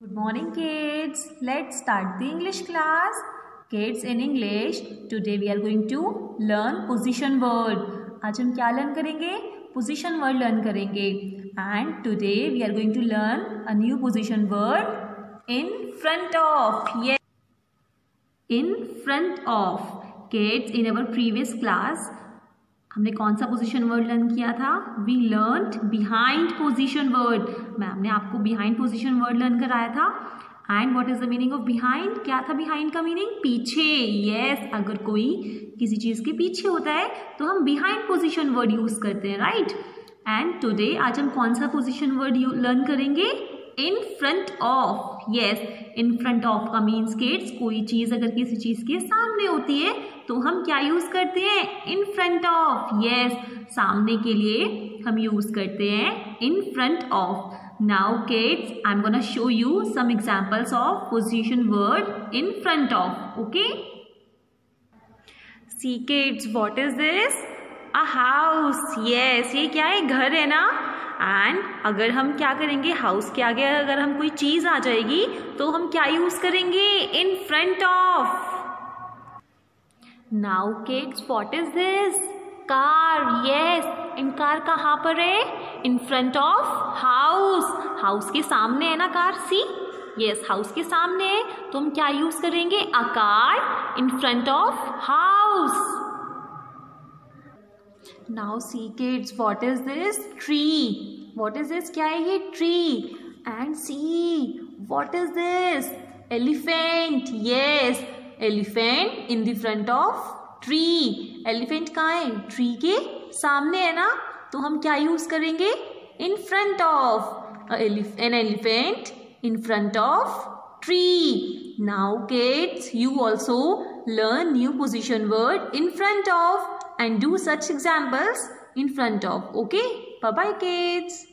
Good morning kids. Let's start the English class. Kids in English, today we are going to learn position word. आज हम क्या learn करेंगे position word learn करेंगे and today we are going to learn a new position word in front of. Yes. In front of. Kids in our previous class हमने कौन सा position word learn किया था? We learn behind position word ma'am ने आपको behind position word learn कराया था। And what is the meaning of behind क्या था बिहाइंड का मीनिंग पीछे। यस yes, अगर कोई किसी चीज़ के पीछे होता है तो हम बिहाइंड पोजिशन वर्ड यूज़ करते हैं राइट एंड टुडे आज हम कौन सा पोजिशन वर्ड लर्न करेंगे? In front of yes in front of का मीन्स किड्स कोई चीज़ अगर किसी चीज़ के सामने होती है तो हम क्या यूज़ करते हैं? इन फ्रंट ऑफ़ यस सामने के लिए हम यूज़ करते हैं in front of now kids I am gonna show you some examples of position word in front of okay see kids what is this a house yes ये क्या है? घर है ना? एंड अगर हम क्या करेंगे हाउस के आगे अगर हम कोई चीज़ आ जाएगी तो हम क्या यूज़ करेंगे? In front of now kids what is this car yes in car कहाँ पर है? In front of house house के सामने है ना कार सी यस हाउस के सामने है। तो हम क्या यूज़ करेंगे? A car in front of house now see kids what is this tree what is this क्या है ये tree and see what is this elephant yes elephant in the front of tree elephant कहाँ है? Tree के सामने है ना? तो हम क्या यूज़ करेंगे? In front of an elephant in front of tree now kids you also learn new position word in front of and do such examples in front of okay? Bye bye kids